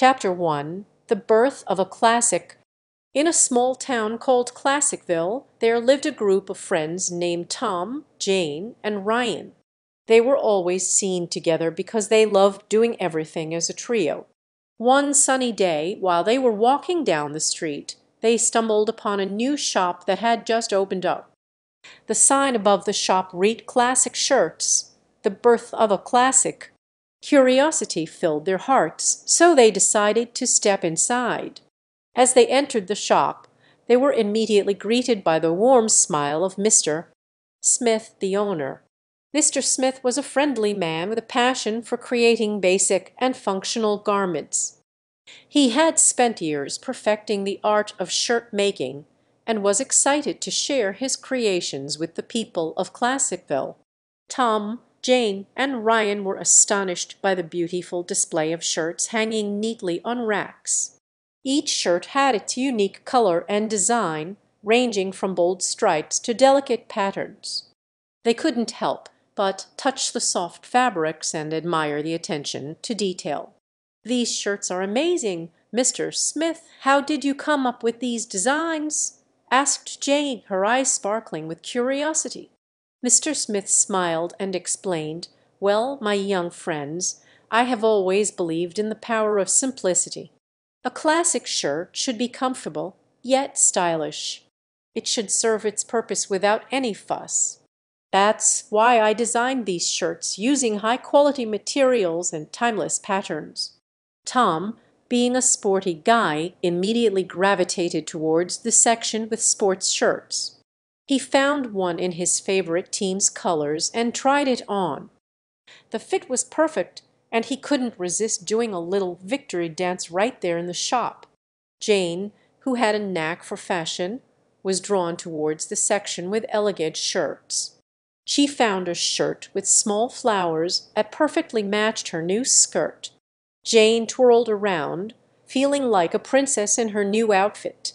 Chapter 1 The Birth of a Classic In a small town called Classicville there lived a group of friends named Tom, Jane, and Ryan. They were always seen together because they loved doing everything as a trio. One sunny day, while they were walking down the street, they stumbled upon a new shop that had just opened up. The sign above the shop read Classic Shirts, the birth of a classic. Curiosity filled their hearts, so they decided to step inside. As they entered the shop they were immediately greeted by the warm smile of Mr. Smith, the owner. Mr. Smith was a friendly man with a passion for creating basic and functional garments. He had spent years perfecting the art of shirt making, and was excited to share his creations with the people of Classicville. Tom Jane and Ryan were astonished by the beautiful display of shirts hanging neatly on racks. Each shirt had its unique color and design, ranging from bold stripes to delicate patterns. They couldn't help but touch the soft fabrics and admire the attention to detail. "These shirts are amazing. Mr. Smith, how did you come up with these designs?" asked Jane, her eyes sparkling with curiosity. Mr. Smith smiled and explained, "Well, my young friends, I have always believed in the power of simplicity. A classic shirt should be comfortable, yet stylish. It should serve its purpose without any fuss. That's why I designed these shirts using high quality materials and timeless patterns." Tom, being a sporty guy, immediately gravitated towards the section with sports shirts. He found one in his favorite team's colors and tried it on. The fit was perfect and he couldn't resist doing a little victory dance right there in the shop. Jane, who had a knack for fashion, was drawn towards the section with elegant shirts. She found a shirt with small flowers that perfectly matched her new skirt. Jane twirled around, feeling like a princess in her new outfit.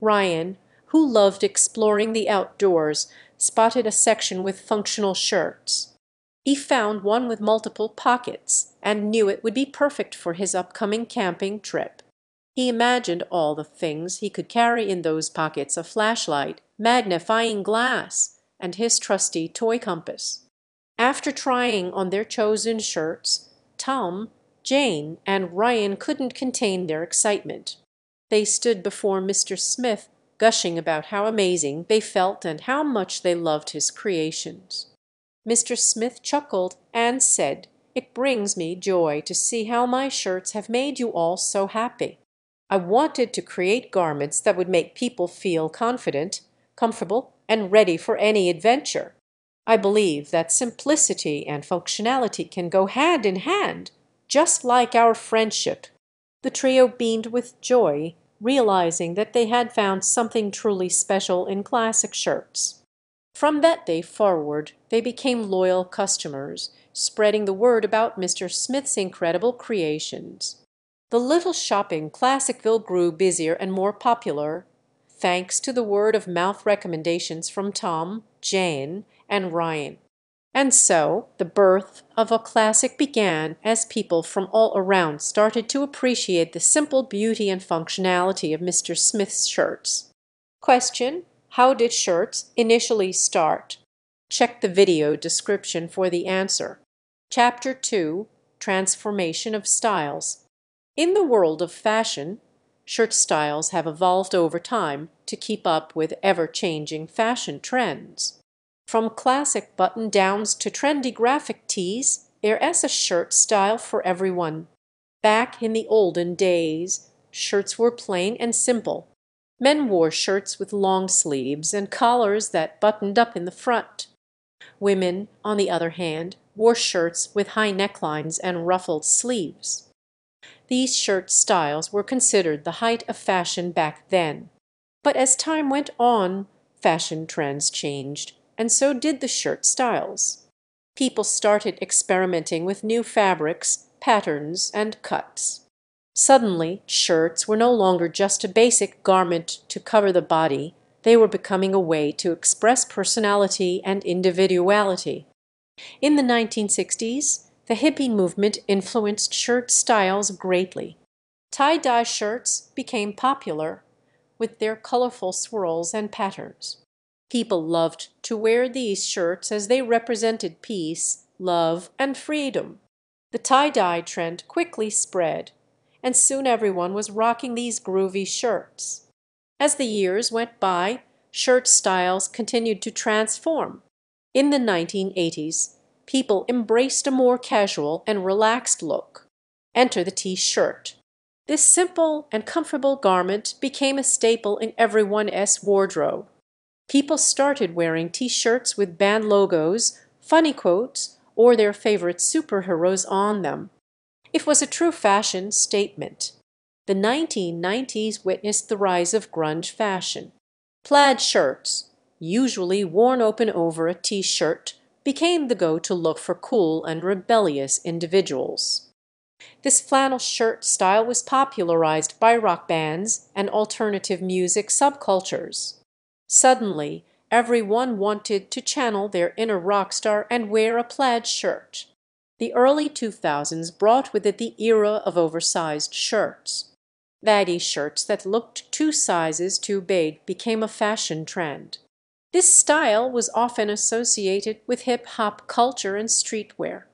Ryan, who loved exploring the outdoors, spotted a section with functional shirts. He found one with multiple pockets, and knew it would be perfect for his upcoming camping trip. He imagined all the things he could carry in those pockets a flashlight, magnifying glass, and his trusty toy compass. After trying on their chosen shirts, Tom, Jane, and Ryan couldn't contain their excitement. They stood before Mr. Smith gushing about how amazing they felt and how much they loved his creations. Mr. Smith chuckled and said, "It brings me joy to see how my shirts have made you all so happy. I wanted to create garments that would make people feel confident, comfortable, and ready for any adventure. I believe that simplicity and functionality can go hand in hand, just like our friendship." The trio beamed with joy realizing that they had found something truly special in classic shirts. From that day forward they became loyal customers, spreading the word about Mr. Smith's incredible creations. The little shop in Classicville grew busier and more popular, thanks to the word of mouth recommendations from Tom, Jane, and Ryan. And so the birth of a classic began as people from all around started to appreciate the simple beauty and functionality of Mr. Smith's shirts. Question: How did shirts initially start? Check the video description for the answer. Chapter 2: Transformation of Styles. In the world of fashion, shirt styles have evolved over time to keep up with ever-changing fashion trends. From classic button-downs to trendy graphic tees, there is a shirt style for everyone. Back in the olden days, shirts were plain and simple. Men wore shirts with long sleeves and collars that buttoned up in the front. Women, on the other hand, wore shirts with high necklines and ruffled sleeves. These shirt styles were considered the height of fashion back then. But as time went on, fashion trends changed and so did the shirt styles. People started experimenting with new fabrics, patterns, and cuts. Suddenly shirts were no longer just a basic garment to cover the body, they were becoming a way to express personality and individuality. In the 1960s, the hippie movement influenced shirt styles greatly. Tie-dye shirts became popular, with their colorful swirls and patterns. People loved to wear these shirts as they represented peace, love, and freedom. The tie-dye trend quickly spread, and soon everyone was rocking these groovy shirts. As the years went by, shirt styles continued to transform. In the 1980s, people embraced a more casual and relaxed look. Enter the T-shirt. This simple and comfortable garment became a staple in everyone's wardrobe. People started wearing T-shirts with band logos, funny quotes, or their favorite superheroes on them. It was a true fashion statement. The 1990s witnessed the rise of grunge fashion. Plaid shirts, usually worn open over a T-shirt, became the go-to look for cool and rebellious individuals. This flannel shirt style was popularized by rock bands and alternative music subcultures. Suddenly, everyone wanted to channel their inner rock star and wear a plaid shirt. The early 2000s brought with it the era of oversized shirts. Baggy shirts that looked two sizes too big became a fashion trend. This style was often associated with hip-hop culture and streetwear.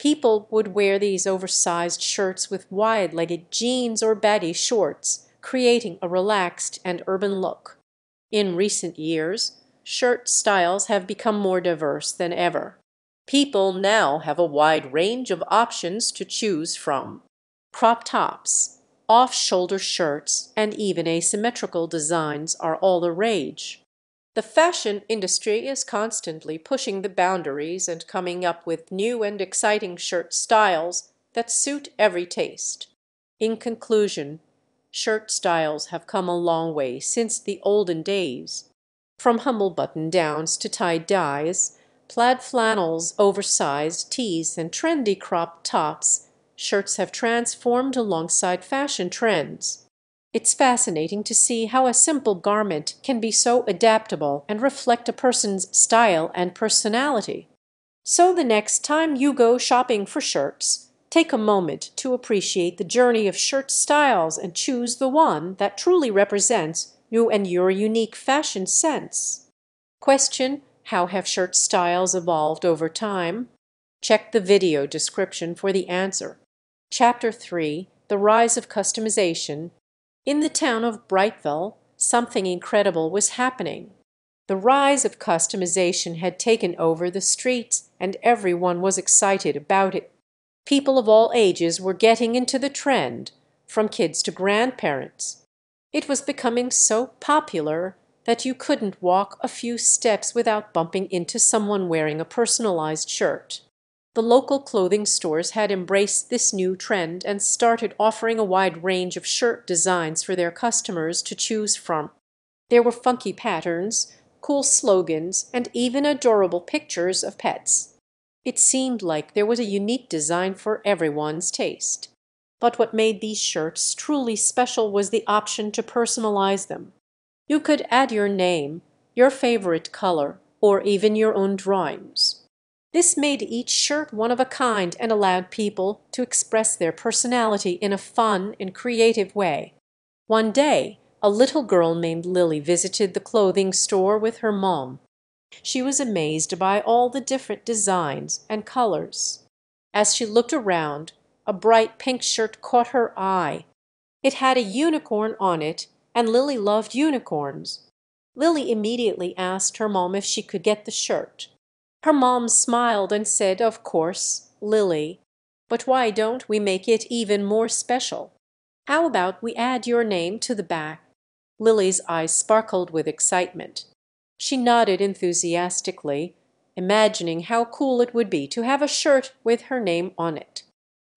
People would wear these oversized shirts with wide-legged jeans or baggy shorts, creating a relaxed and urban look. In recent years, shirt styles have become more diverse than ever. People now have a wide range of options to choose from. Crop tops, off-shoulder shirts, and even asymmetrical designs are all the rage. The fashion industry is constantly pushing the boundaries and coming up with new and exciting shirt styles that suit every taste. In conclusion, shirt styles have come a long way since the olden days. From humble button-downs to tie-dyes, plaid flannels, oversized tees, and trendy crop tops, shirts have transformed alongside fashion trends. It's fascinating to see how a simple garment can be so adaptable and reflect a person's style and personality. So the next time you go shopping for shirts, take a moment to appreciate the journey of shirt styles and choose the one that truly represents you and your unique fashion sense. Question, how have shirt styles evolved over time? Check the video description for the answer. Chapter 3, The Rise of Customization in the town of Brightville, something incredible was happening. The rise of customization had taken over the streets, and everyone was excited about it. People of all ages were getting into the trend, from kids to grandparents. It was becoming so popular that you couldn't walk a few steps without bumping into someone wearing a personalized shirt. The local clothing stores had embraced this new trend and started offering a wide range of shirt designs for their customers to choose from. There were funky patterns, cool slogans, and even adorable pictures of pets. It seemed like there was a unique design for everyone's taste. But what made these shirts truly special was the option to personalize them. You could add your name, your favorite color, or even your own drawings. This made each shirt one of a kind and allowed people to express their personality in a fun and creative way. One day, a little girl named Lily visited the clothing store with her mom. She was amazed by all the different designs and colors. As she looked around, a bright pink shirt caught her eye. It had a unicorn on it, and Lily loved unicorns. Lily immediately asked her mom if she could get the shirt. Her mom smiled and said, of course, Lily, but why don't we make it even more special? How about we add your name to the back? Lily's eyes sparkled with excitement. She nodded enthusiastically, imagining how cool it would be to have a shirt with her name on it.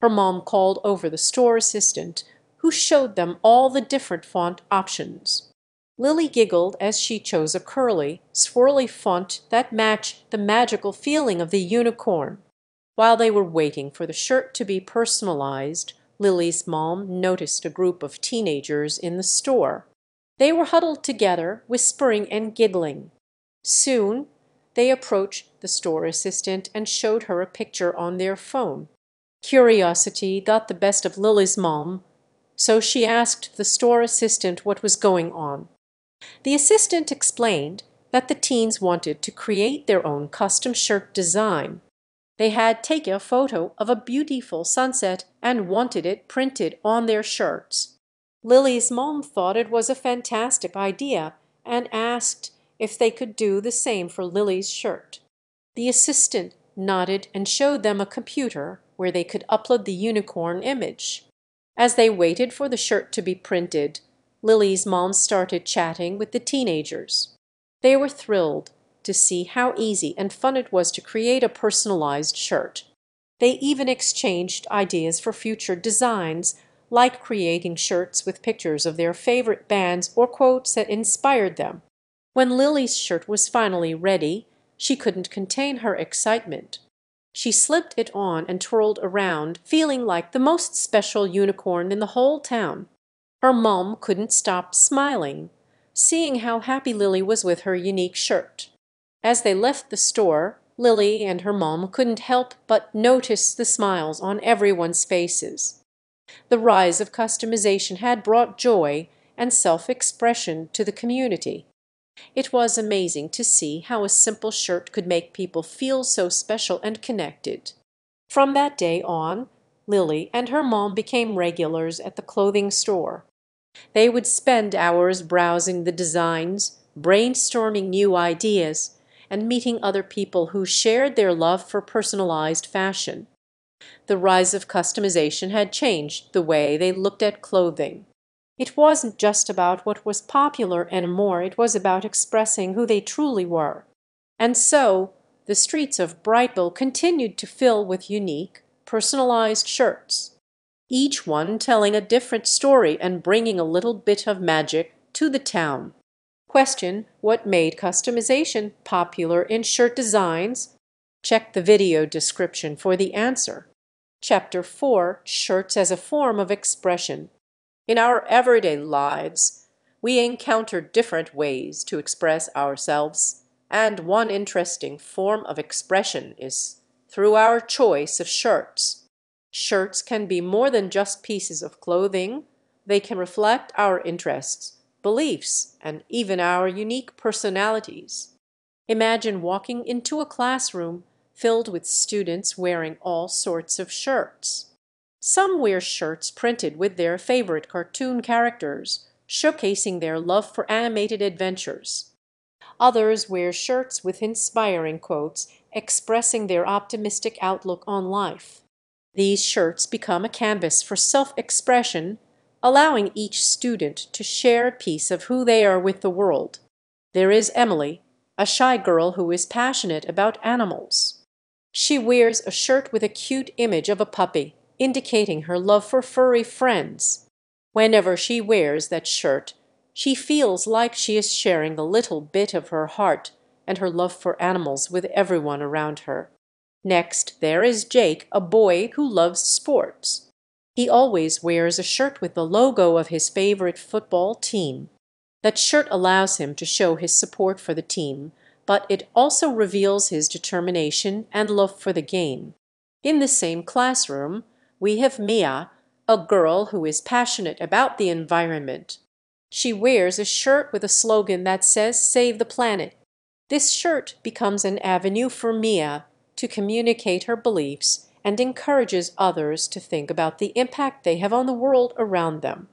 Her mom called over the store assistant, who showed them all the different font options. Lily giggled as she chose a curly, swirly font that matched the magical feeling of the unicorn. While they were waiting for the shirt to be personalized, Lily's mom noticed a group of teenagers in the store. They were huddled together, whispering and giggling. Soon they approached the store assistant and showed her a picture on their phone. Curiosity got the best of Lily's mom, so she asked the store assistant what was going on. The assistant explained that the teens wanted to create their own custom shirt design. They had taken a photo of a beautiful sunset and wanted it printed on their shirts. Lily's mom thought it was a fantastic idea and asked if they could do the same for Lily's shirt. The assistant nodded and showed them a computer where they could upload the unicorn image. As they waited for the shirt to be printed, Lily's mom started chatting with the teenagers. They were thrilled to see how easy and fun it was to create a personalized shirt. They even exchanged ideas for future designs, like creating shirts with pictures of their favorite bands or quotes that inspired them. When Lily's shirt was finally ready, she couldn't contain her excitement. She slipped it on and twirled around, feeling like the most special unicorn in the whole town. Her mom couldn't stop smiling, seeing how happy Lily was with her unique shirt. As they left the store, Lily and her mom couldn't help but notice the smiles on everyone's faces. The rise of customization had brought joy and self-expression to the community. It was amazing to see how a simple shirt could make people feel so special and connected. From that day on, Lily and her mom became regulars at the clothing store. They would spend hours browsing the designs, brainstorming new ideas, and meeting other people who shared their love for personalized fashion. The rise of customization had changed the way they looked at clothing. It wasn't just about what was popular anymore, it was about expressing who they truly were. And so the streets of Brightville continued to fill with unique, personalized shirts, each one telling a different story and bringing a little bit of magic to the town. Question what made customization popular in shirt designs? Check the video description for the answer. Chapter 4 Shirts as a Form of Expression in our everyday lives, we encounter different ways to express ourselves, and one interesting form of expression is through our choice of shirts. Shirts can be more than just pieces of clothing. They can reflect our interests, beliefs, and even our unique personalities. Imagine walking into a classroom filled with students wearing all sorts of shirts. Some wear shirts printed with their favorite cartoon characters, showcasing their love for animated adventures. Others wear shirts with inspiring quotes expressing their optimistic outlook on life. These shirts become a canvas for self-expression, allowing each student to share a piece of who they are with the world. There is Emily, a shy girl who is passionate about animals. She wears a shirt with a cute image of a puppy indicating her love for furry friends. Whenever she wears that shirt, she feels like she is sharing a little bit of her heart and her love for animals with everyone around her. Next, there is Jake, a boy who loves sports. He always wears a shirt with the logo of his favorite football team. That shirt allows him to show his support for the team, but it also reveals his determination and love for the game. In the same classroom, we have Mia, a girl who is passionate about the environment. She wears a shirt with a slogan that says Save the Planet. This shirt becomes an avenue for Mia to communicate her beliefs and encourages others to think about the impact they have on the world around them.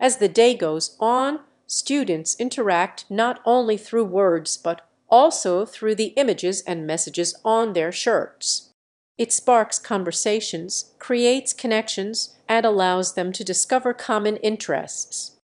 As the day goes on, students interact not only through words but also through the images and messages on their shirts. It sparks conversations, creates connections, and allows them to discover common interests.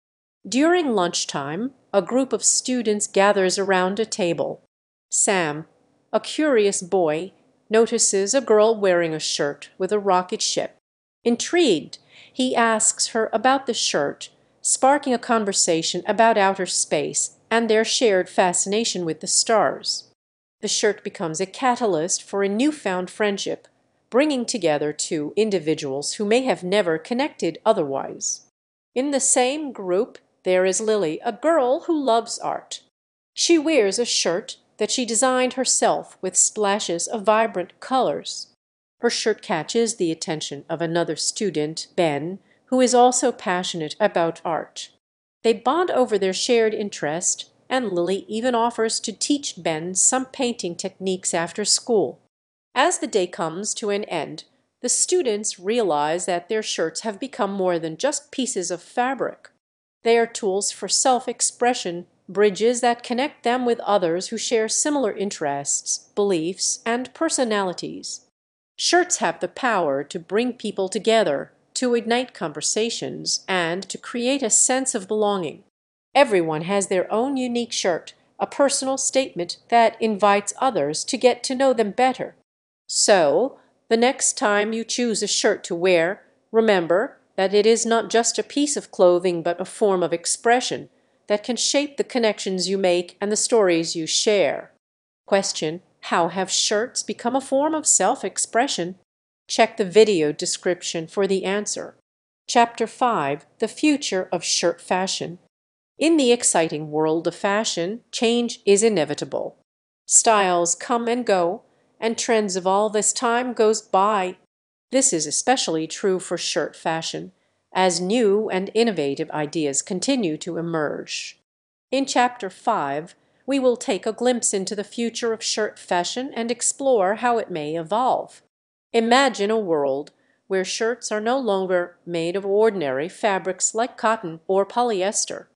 During lunchtime, a group of students gathers around a table. Sam, a curious boy, notices a girl wearing a shirt with a rocket ship. Intrigued, he asks her about the shirt, sparking a conversation about outer space and their shared fascination with the stars. The shirt becomes a catalyst for a newfound friendship, bringing together two individuals who may have never connected otherwise. In the same group there is Lily, a girl who loves art. She wears a shirt that she designed herself with splashes of vibrant colors. Her shirt catches the attention of another student, Ben, who is also passionate about art. They bond over their shared interest, and Lily even offers to teach Ben some painting techniques after school. As the day comes to an end, the students realize that their shirts have become more than just pieces of fabric. They are tools for self-expression, bridges that connect them with others who share similar interests, beliefs, and personalities. Shirts have the power to bring people together, to ignite conversations, and to create a sense of belonging. Everyone has their own unique shirt, a personal statement that invites others to get to know them better. So, the next time you choose a shirt to wear, remember that it is not just a piece of clothing but a form of expression that can shape the connections you make and the stories you share. Question. How have shirts become a form of self-expression? Check the video description for the answer. Chapter 5. The Future of Shirt Fashion. In the exciting world of fashion, change is inevitable. Styles come and go, and trends evolve as time goes by. This is especially true for shirt fashion, as new and innovative ideas continue to emerge. In Chapter 5, we will take a glimpse into the future of shirt fashion and explore how it may evolve. Imagine a world where shirts are no longer made of ordinary fabrics like cotton or polyester.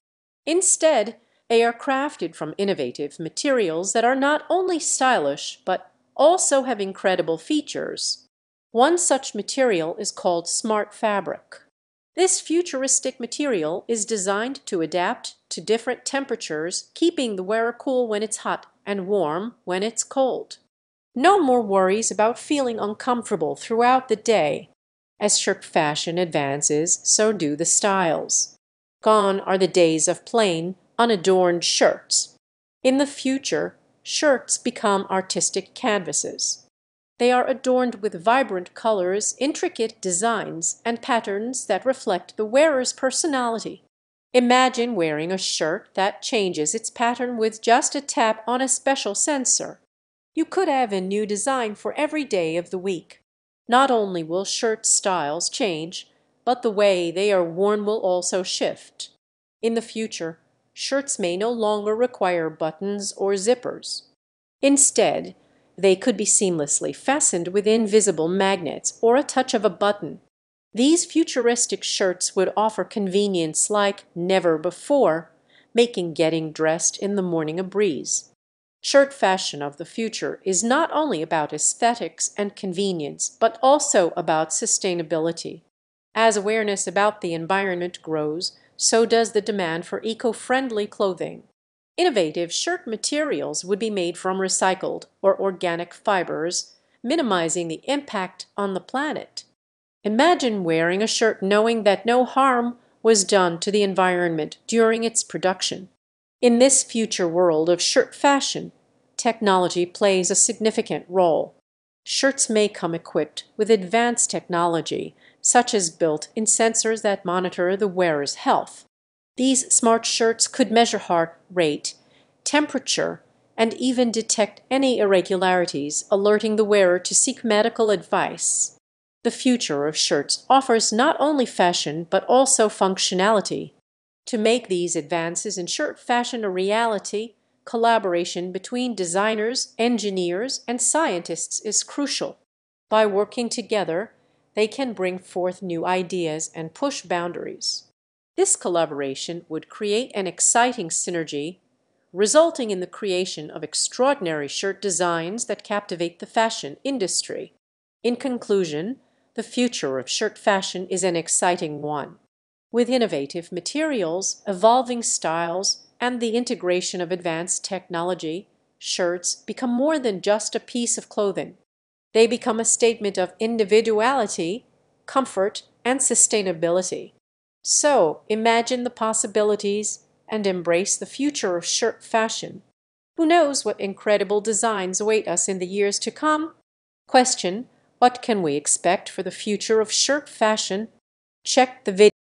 Instead, they are crafted from innovative materials that are not only stylish but also have incredible features. One such material is called smart fabric. This futuristic material is designed to adapt to different temperatures, keeping the wearer cool when it's hot and warm when it's cold. No more worries about feeling uncomfortable throughout the day. As shirt fashion advances, so do the styles. Gone are the days of plain, unadorned shirts. In the future, shirts become artistic canvases. They are adorned with vibrant colors, intricate designs, and patterns that reflect the wearer's personality. Imagine wearing a shirt that changes its pattern with just a tap on a special sensor. You could have a new design for every day of the week. Not only will shirt styles change, but the way they are worn will also shift. In the future, shirts may no longer require buttons or zippers. Instead, they could be seamlessly fastened with invisible magnets or a touch of a button. These futuristic shirts would offer convenience like never before, making getting dressed in the morning a breeze. Shirt fashion of the future is not only about aesthetics and convenience, but also about sustainability. As awareness about the environment grows, so does the demand for eco-friendly clothing. Innovative shirt materials would be made from recycled or organic fibers, minimizing the impact on the planet. Imagine wearing a shirt knowing that no harm was done to the environment during its production. In this future world of shirt fashion, technology plays a significant role. Shirts may come equipped with advanced technology, such as built-in sensors that monitor the wearer's health. These smart shirts could measure heart rate, temperature, and even detect any irregularities, alerting the wearer to seek medical advice. The future of shirts offers not only fashion but also functionality. To make these advances in shirt fashion a reality, collaboration between designers, engineers, and scientists is crucial. By working together, they can bring forth new ideas and push boundaries. This collaboration would create an exciting synergy, resulting in the creation of extraordinary shirt designs that captivate the fashion industry. In conclusion, the future of shirt fashion is an exciting one. With innovative materials, evolving styles, and the integration of advanced technology, shirts become more than just a piece of clothing. They become a statement of individuality, comfort, and sustainability. So imagine the possibilities and embrace the future of shirt fashion. Who knows what incredible designs await us in the years to come? Question, what can we expect for the future of shirt fashion? Check the video.